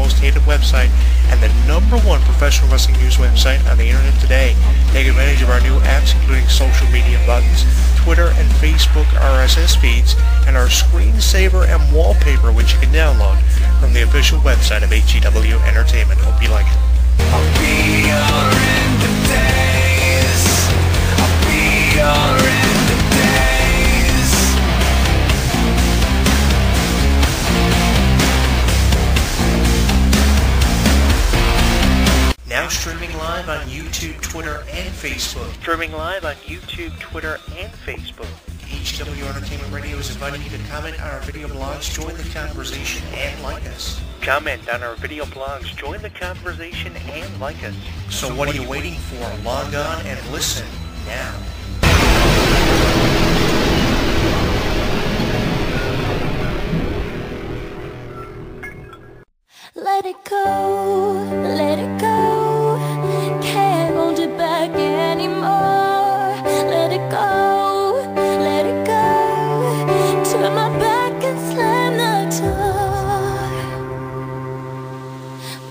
most hated website and the number one professional wrestling news website on the internet today. Take advantage of our new apps including social media buttons, Twitter and Facebook RSS feeds, and our screensaver and wallpaper which you can download from the official website of HEW Entertainment. Hope you like it. YouTube, Twitter, and Facebook. Streaming live on YouTube, Twitter, and Facebook. HEW Entertainment Radio is inviting you to comment on our video blogs, join the conversation, and like us. Comment on our video blogs, join the conversation, and like us. So, what are you waiting for? Log on and listen now.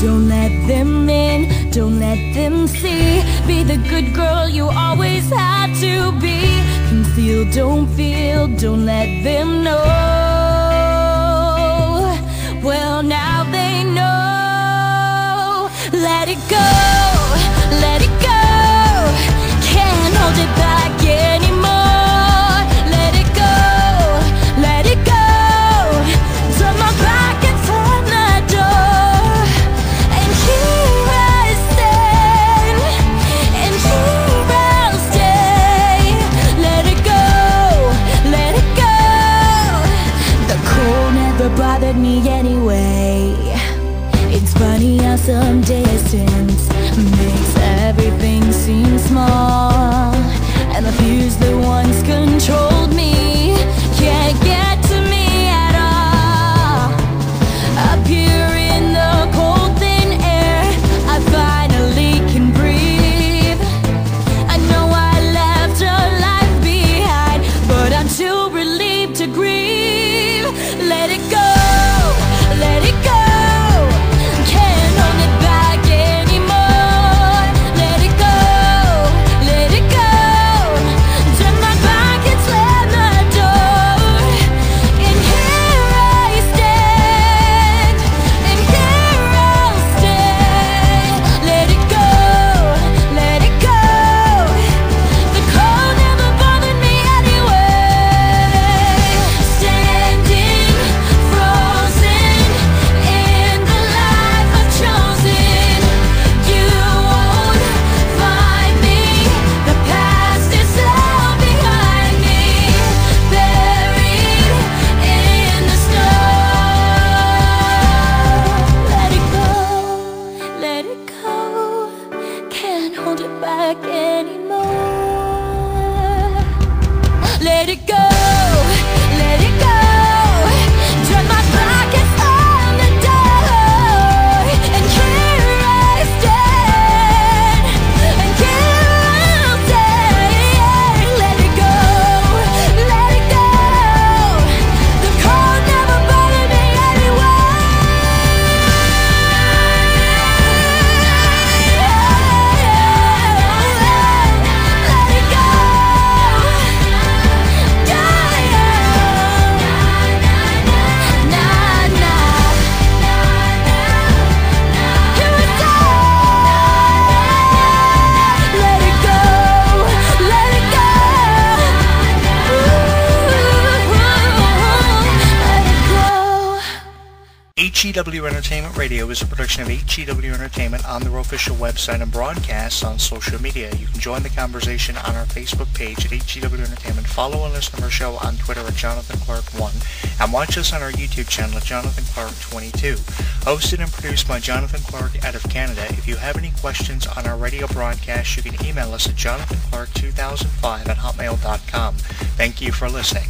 Don't let them in, don't let them see. Be the good girl you always had to be. Conceal, don't feel, don't let them know. Never me anyway. It's funny how some distance makes everything seem small. back HEW Entertainment Radio is a production of HEW Entertainment on their official website and broadcasts on social media. You can join the conversation on our Facebook page at HEW Entertainment, follow and listen to our show on Twitter at Jonathan Clark1, and watch us on our YouTube channel at Jonathan Clark22. Hosted and produced by Jonathan Clark out of Canada. If you have any questions on our radio broadcast, you can email us at jonathanclark2005 at hotmail.com. Thank you for listening.